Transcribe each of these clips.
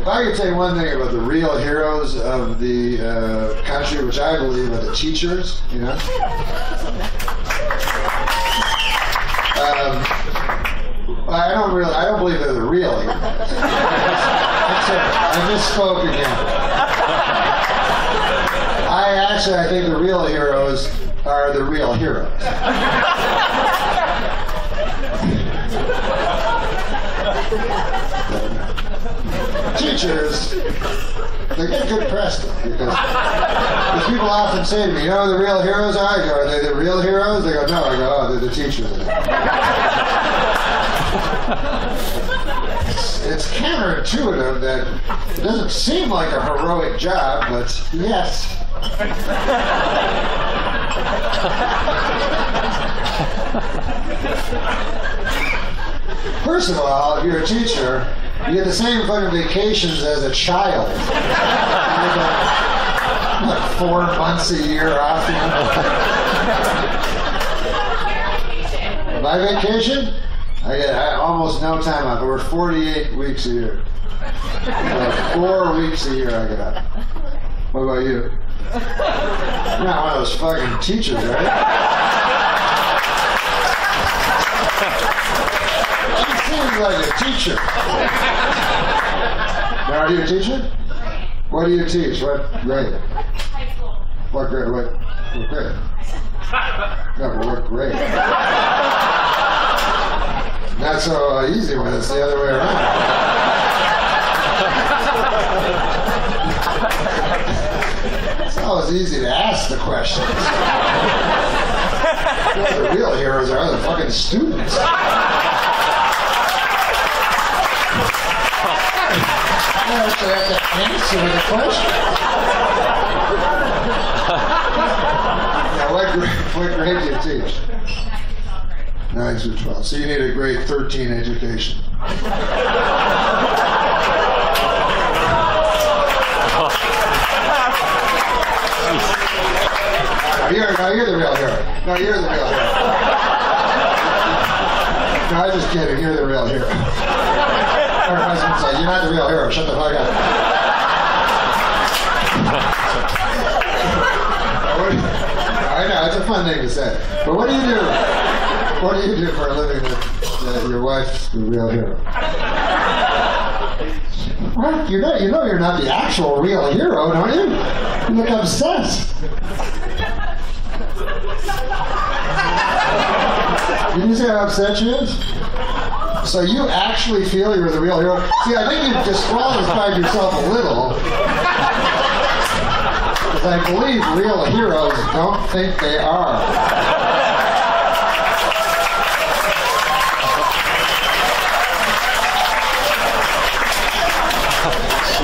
If I could say one thing about the real heroes of the uh, country, which I believe are the teachers, you know. Um, I don't really, I don't believe they're the real heroes. I misspoke again. I actually, I think the real heroes are the real heroes. Teachers, they get good press though, because, because people often say to me, you know who the real heroes are? I go, are they the real heroes? They go, no. I go, oh, they're the teachers. It's, it's counterintuitive that it doesn't seem like a heroic job, but yes. First of all, if you're a teacher, you get the same fucking vacations as a child. Get, like four months a year off. You know? My vacation? I get I, almost no time off. Over 48 weeks a year. Four weeks a year I get off. What about you? You're not one of those fucking teachers, right? Like a teacher. Now, are you a teacher? What do you teach? What grade? High school. What grade? What, what grade? No, but what grade? Not so uh, easy when it's the other way around. it's always easy to ask the questions. the real heroes are the fucking students. Actually have to answer the question. Now, what grade, what grade do you teach? Nine through 12 grade. 9 through 12. So you need a grade 13 education. No, you're, no, you're the real hero. No, you're the real hero. No, I'm just kidding. You're the real hero. Her husband said, You're Shut the fuck up. I know, it's a fun thing to say. But what do you do? What do you do for a living that uh, your wife's the real hero? You know, you know you're not the actual real hero, don't you? You look obsessed. Did you see how upset she is? So you actually feel you're the real hero? See, I think you've disqualified yourself a little. Because I believe real heroes don't think they are.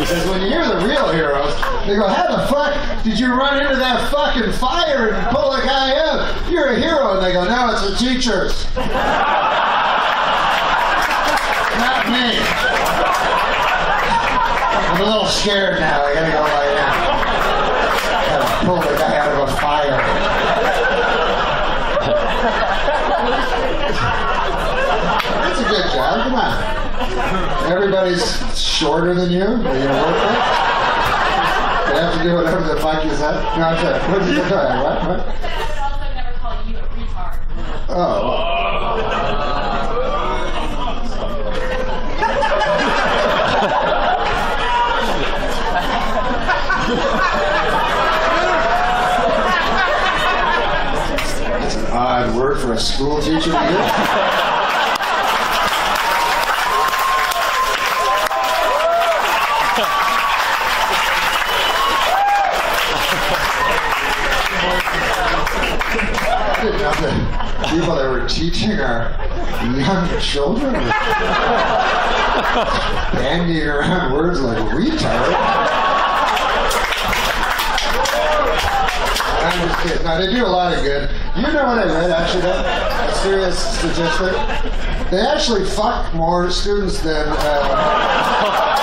Because when you hear the real heroes, they go, How the fuck did you run into that fucking fire and pull a guy out? You're a hero. And they go, No, it's the teachers. Not me. I'm a little scared now. I gotta go lie down. Gotta pull the guy out of a fire. That's a good job. Come on. Everybody's shorter than you. Are you gonna work with? They have to do whatever the fuck you said. No, I'm sorry. What did you say? What? What? I said, but also never call you a retard. Oh. Odd word for a school teacher to know that people that were teaching our young children. Bandying around words like retard. I'm just kidding. No, they do a lot of good. You know what I read actually? A serious statistic. They actually fuck more students than. Uh,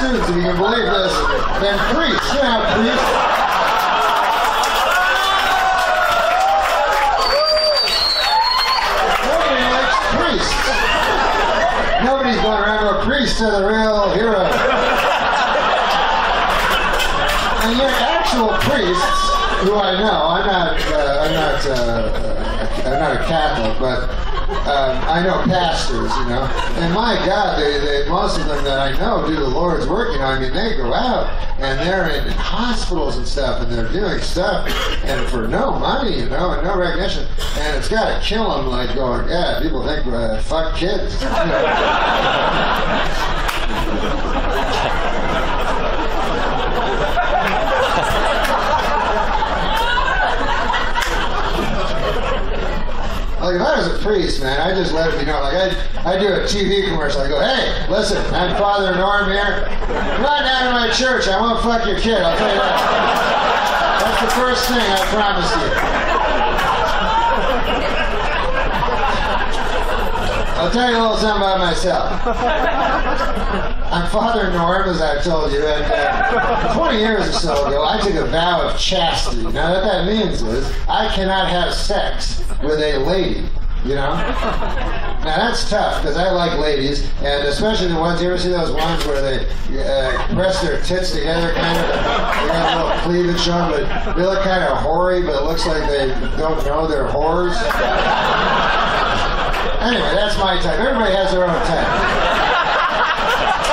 students, if you can believe this, priests. You know how priests. Nobody likes priests. Nobody's going around a priest to the real hero. And yet, actual priests, who I know, I'm not, uh, I'm not, uh, I'm not a Catholic, but um, I know pastors, you know. And my God, they, they, most of them that I know do the Lord's work. You know, I mean, they go out and they're in hospitals and stuff, and they're doing stuff, and for no money, you know, and no recognition. And it's got to kill them, like going, yeah, people think uh, fuck kids. You know. Like if I was a priest, man, I just let be known. Like I, I do a TV commercial. I go, hey, listen, I'm Father Norm here. Come on down to my church. I won't fuck your kid. I'll tell you that. That's the first thing I promise you. I'll tell you a little something about myself. I'm Father Norm, as I've told you, and uh, 20 years or so ago, I took a vow of chastity. Now, what that means is I cannot have sex with a lady. You know? Now that's tough because I like ladies, and especially the ones. You ever see those ones where they uh, press their tits together, kind of? They got a little cleavage on, but they look kind of hoary, but it looks like they don't know they're whores. Anyway, that's my type. Everybody has their own type.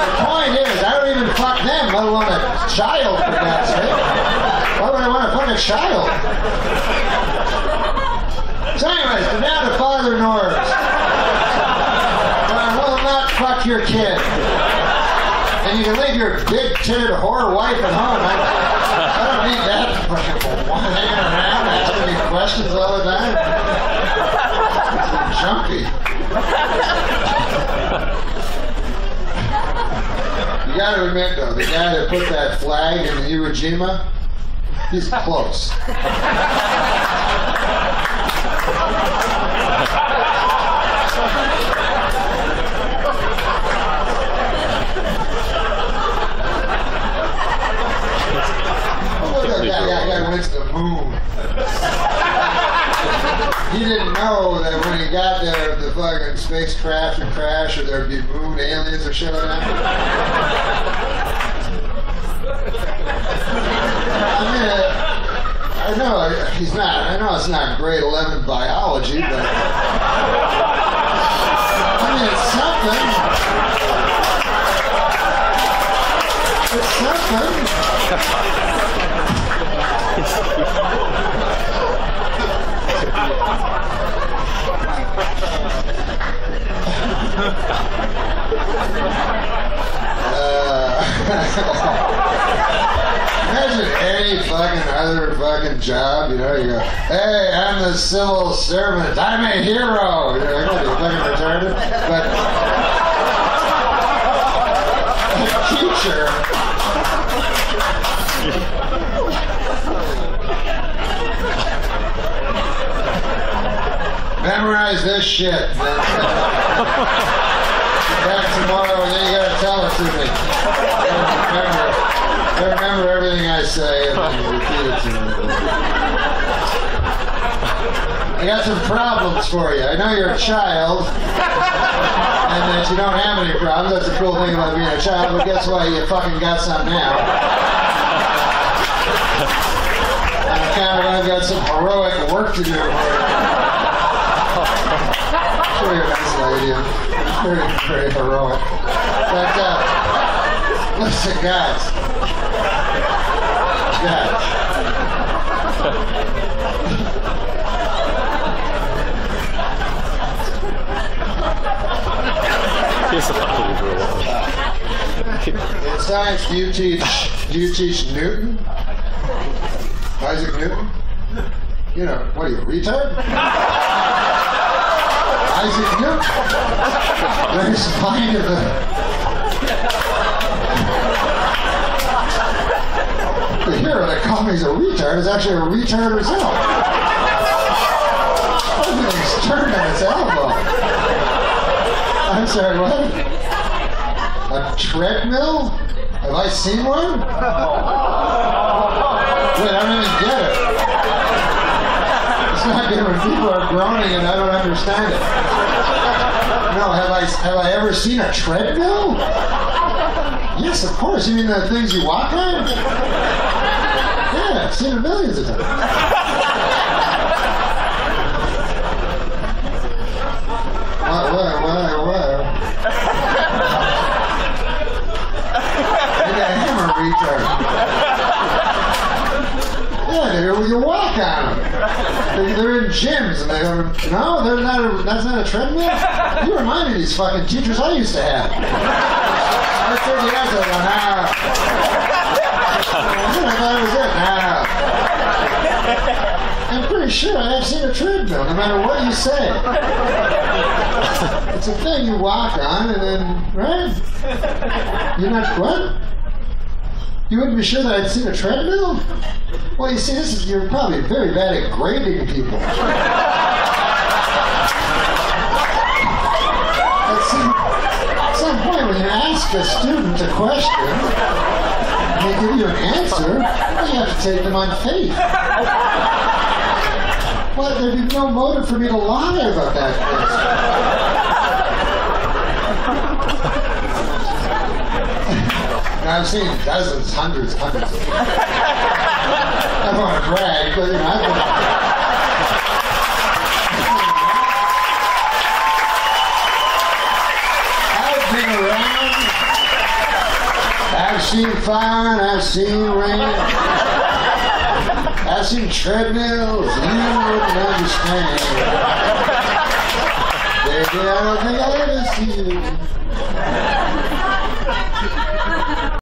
The point is, I don't even fuck them, let alone a child, for God's sake. Why would I want to fuck a child? So anyways, now to Father Norm's. I will not fuck your kid. And you can leave your big-titted whore wife at home. I, I don't need that fucking woman hanging around asking me questions all the time. Junkie. The guy that put that flag in the Iwo Jima, he's close. Oh, look at that guy, guy went to the moon. He didn't know that when he got there, the fucking spacecraft would crash or there'd be moon aliens or shit like that. I mean, I know he's not. I know it's not grade 11 biology, but I mean, it's something. It's something. Uh, Imagine any fucking other fucking job, you know, you go, hey, I'm the civil servant, I'm a hero. You know, are fucking retarded? But a teacher. Memorize this shit. Back tomorrow, and then you gotta tell it to me. Remember, remember everything I say and then you repeat it to me. I got some problems for you. I know you're a child, and that you don't have any problems. That's the cool thing about being a child. But guess what? You fucking got some now. On account of got some heroic work to do for you. Sure, you're a nice lady. Very, very heroic. But, uh, listen, guys. Guys. In science, do you teach, do you teach Newton? Isaac Newton? You know, what are you, retard? Isaac Newton? There's fine of the... The hero that called me a retard is actually a retard herself. Everything's turned on its elbow. I'm sorry, what? A treadmill? Have I seen one? Wait, I don't even get it. Good when people are groaning and I don't understand it. No, have I have I ever seen a treadmill? Yes, of course. You mean the things you walk on? Yeah, I've seen it millions of times. What, what, what, what? Maybe I am a retard. Yeah, you walk on them. They're, they're in gyms and they don't. No, they're not. A, that's not a treadmill. You remind me of these fucking teachers I used to have. I was 30 years ago. Now. I thought it was it. Now. I'm pretty sure I have seen a treadmill, no matter what you say. It's a thing you walk on and then, right? You're not what? You wouldn't be sure that I'd seen a treadmill? Well, you see, this is you're probably very bad at grading people. At some, some point, when you ask a student a question, and they give you an answer, you have to take them on faith. Well, there'd be no motive for me to lie about that question. Now, I've seen dozens, hundreds, hundreds of them. I don't want to brag, but you know, I've been. I've around. I've seen fire and I've seen rain. I've seen treadmills you wouldn't understand. Baby, I don't think I'll ever see you.